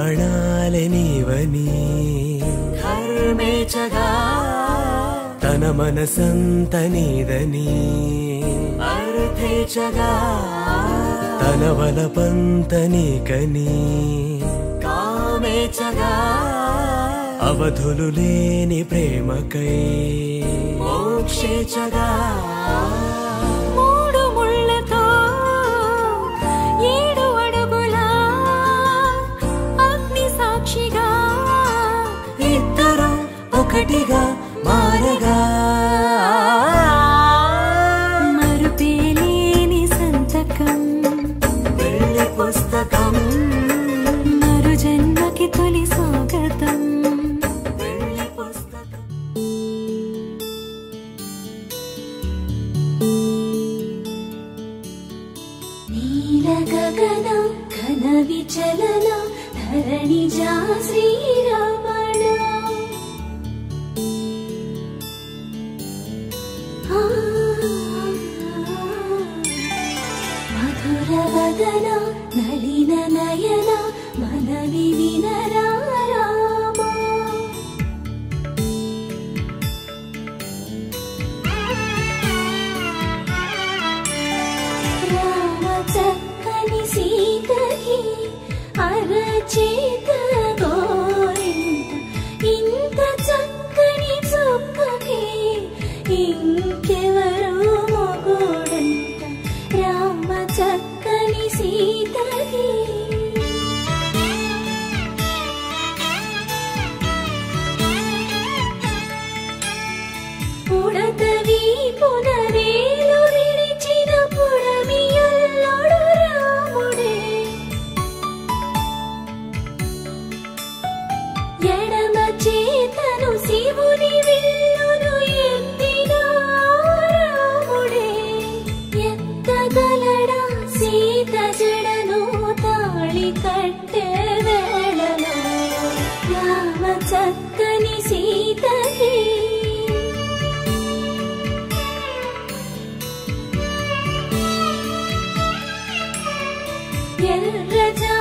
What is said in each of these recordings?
കാണാലെനീവനീ തന മനസന്ത നീതനീ తనవల పంతని కని కామేచగా అవధులు లేని ప్రేమకై మోక్షేచగా ఒకటిగా మారగా. మరుపేలేని సంతకం. వెళ్ళి పుస్తకం. మరు జన్మకి తొలి గగనం ఘన విచలన ధరణి జా శ్రీ divina 热江。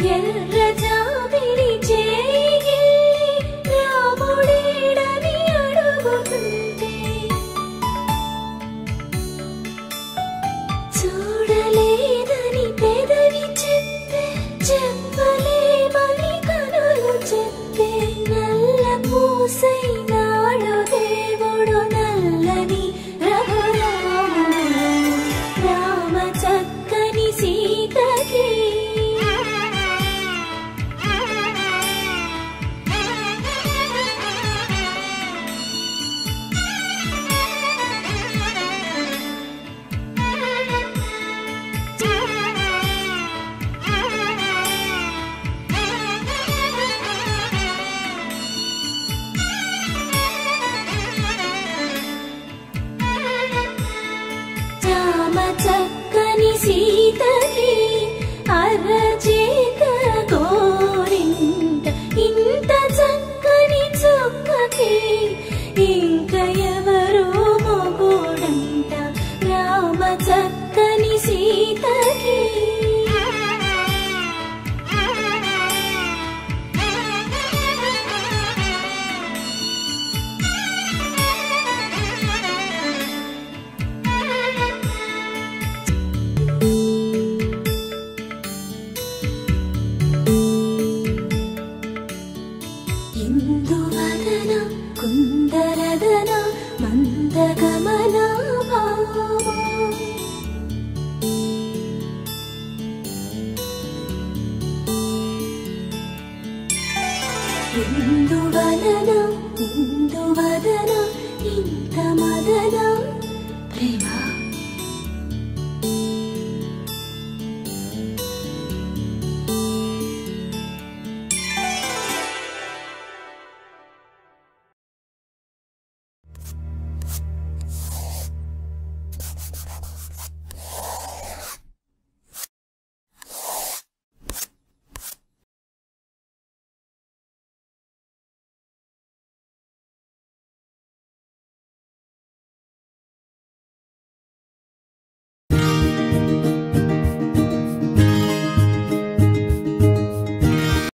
别人